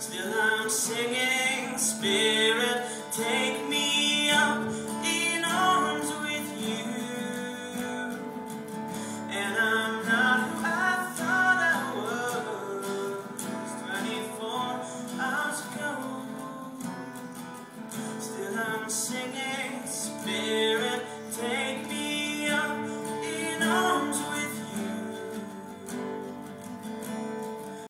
Still I'm singing, Spirit, take me up in arms with you. And I'm not who I thought I was 24 hours ago. Still I'm singing, Spirit.